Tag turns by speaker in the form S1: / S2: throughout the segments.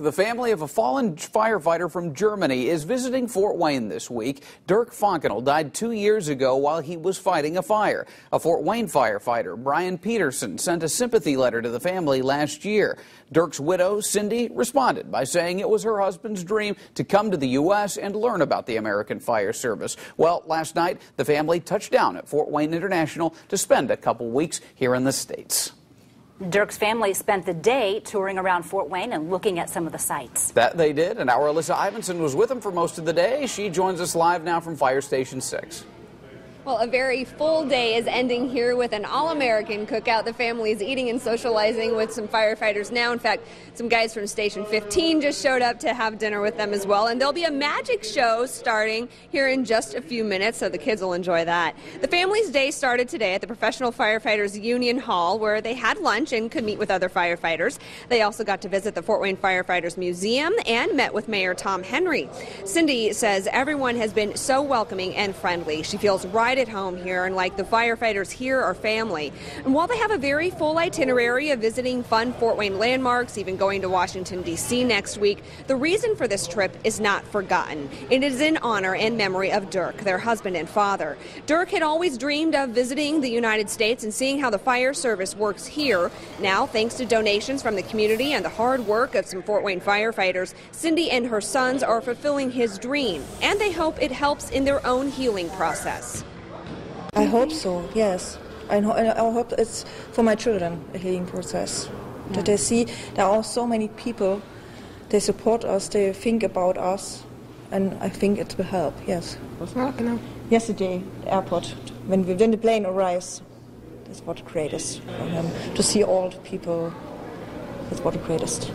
S1: The family of a fallen firefighter from Germany is visiting Fort Wayne this week. Dirk Fonkenel died two years ago while he was fighting a fire. A Fort Wayne firefighter, Brian Peterson, sent a sympathy letter to the family last year. Dirk's widow, Cindy, responded by saying it was her husband's dream to come to the U.S. and learn about the American Fire Service. Well, last night, the family touched down at Fort Wayne International to spend a couple weeks here in the States.
S2: Dirk's family spent the day touring around Fort Wayne and looking at some of the sites.
S1: That they did, and our Alyssa Ivinson was with them for most of the day. She joins us live now from Fire Station 6.
S3: Well, a very full day is ending here with an all American cookout. The family is eating and socializing with some firefighters now. In fact, some guys from Station 15 just showed up to have dinner with them as well. And there'll be a magic show starting here in just a few minutes, so the kids will enjoy that. The family's day started today at the Professional Firefighters Union Hall, where they had lunch and could meet with other firefighters. They also got to visit the Fort Wayne Firefighters Museum and met with Mayor Tom Henry. Cindy says everyone has been so welcoming and friendly. She feels right right at home here and like the firefighters here are family. And while they have a very full itinerary of visiting fun Fort Wayne landmarks, even going to Washington, D.C. next week, the reason for this trip is not forgotten. It is in honor and memory of Dirk, their husband and father. Dirk had always dreamed of visiting the United States and seeing how the fire service works here. Now, thanks to donations from the community and the hard work of some Fort Wayne firefighters, Cindy and her sons are fulfilling his dream, and they hope it helps in their own healing process.
S4: I hope so, yes. I, I hope it's for my children a healing process. Yeah. That mm. they see there are so many people, they support us, they think about us, and I think it will help, yes. Yesterday, the airport, when, we, when the plane arrives, that's what the greatest for him. To see all the people, that's what the greatest.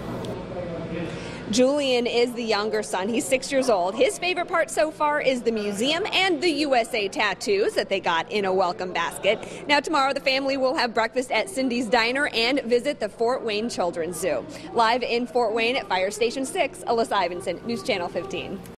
S3: Julian is the younger son. He's six years old. His favorite part so far is the museum and the USA tattoos that they got in a welcome basket. Now, tomorrow, the family will have breakfast at Cindy's Diner and visit the Fort Wayne Children's Zoo. Live in Fort Wayne at Fire Station 6, Alyssa Ivinson, News Channel 15.